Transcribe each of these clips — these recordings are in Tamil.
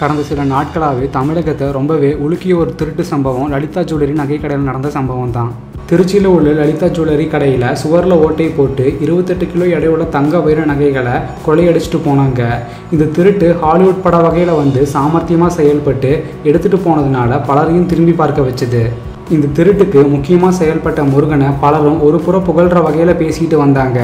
கடந்த சில நாட்களாகவே தமிழகத்தை ரொம்பவே உலுக்கிய ஒரு திருட்டு சம்பவம். லலிதா ஜுவல்லரி நகைக்கடையில் நடந்த சம்பவம் தான். திருச்சியில் உள்ள லலிதா ஜுவல்லரி கடையில் சுவரில் ஓட்டை போட்டு இருபத்தெட்டு கிலோ எடையுள்ள தங்க வைர நகைகளை கொள்ளையடிச்சிட்டு போனாங்க. இந்த திருட்டு ஹாலிவுட் பட வகையில் வந்து சாமர்த்தியமாக செயல்பட்டு எடுத்துகிட்டு போனதுனால பலரையும் திரும்பி பார்க்க வச்சுது. இந்த திருட்டுக்கு முக்கியமாக செயல்பட்ட முருகனை பலரும் ஒரு புற புகழ்கிற வகையில் பேசிட்டு வந்தாங்க.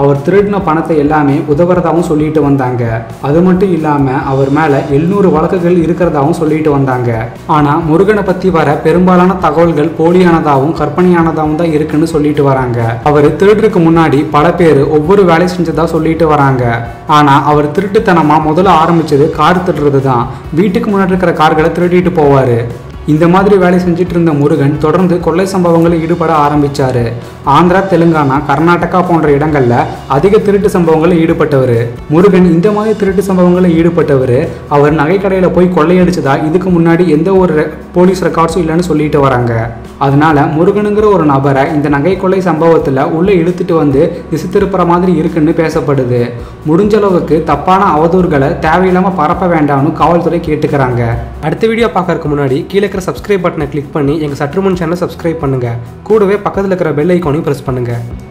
அவர் திருடின பணத்தை எல்லாமே உதவுறதாகவும் சொல்லிட்டு வந்தாங்க. அது மட்டும் இல்லாமல் அவர் மேலே எழுநூறு வழக்குகள் இருக்கிறதாகவும் சொல்லிட்டு வந்தாங்க. ஆனால் முருகனை பற்றி வர பெரும்பாலான தகவல்கள் போலியானதாகவும் கற்பனையானதாகவும் தான் இருக்குன்னு சொல்லிட்டு வராங்க. அவர் திருடுறதுக்கு முன்னாடி பல பேர் ஒவ்வொரு வேலை செஞ்சதாக சொல்லிட்டு வராங்க. ஆனால் அவர் திருட்டுத்தனமாக முதல்ல ஆரம்பிச்சது கார் திருடுறது தான் வீட்டுக்கு முன்னாடி இருக்கிற கார்களை திருடிட்டு போவார். இந்த மாதிரி வேலை செஞ்சுட்டு இருந்த முருகன் தொடர்ந்து கொள்ளை சம்பவங்களில் ஈடுபட ஆரம்பித்தார் ஆந்திரா தெலுங்கானா கர்நாடகா போன்ற இடங்களில் அதிக திருட்டு சம்பவங்களில் ஈடுபட்டவர். முருகன் இந்த மாதிரி திருட்டு சம்பவங்களில் ஈடுபட்டவர். அவர் நகைக்கடையில் போய் கொள்ளையடிச்சதா? இதுக்கு முன்னாடி எந்த ஒரு போலீஸ் ரெக்கார்ட்ஸும் இல்லைன்னு சொல்லிட்டு வராங்க. அதனால முருகனுங்கிற ஒரு நபரை இந்த நகை கொள்ளை சம்பவத்தில் உள்ளே இழுத்துட்டு வந்து திசை திருப்புற மாதிரி இருக்குன்னு பேசப்படுது. முடிஞ்ச அளவுக்கு தப்பான அவதூறுகளை தேவையில்லாமல் பரப்ப வேண்டாம்னு காவல்துறை கேட்டுக்கிறாங்க. அடுத்த வீடியோ பார்க்கறதுக்கு முன்னாடி கீழே இருக்கிற சப்ஸ்கிரைப் பட்டனை கிளிக் பண்ணி எங்கள் சற்றுமுன் சேனலை சப்ஸ்கிரைப் பண்ணுங்கள் கூடவே பக்கத்தில் இருக்கிற பெல் ஐக்கானையும் ப்ரெஸ் பண்ணுங்கள்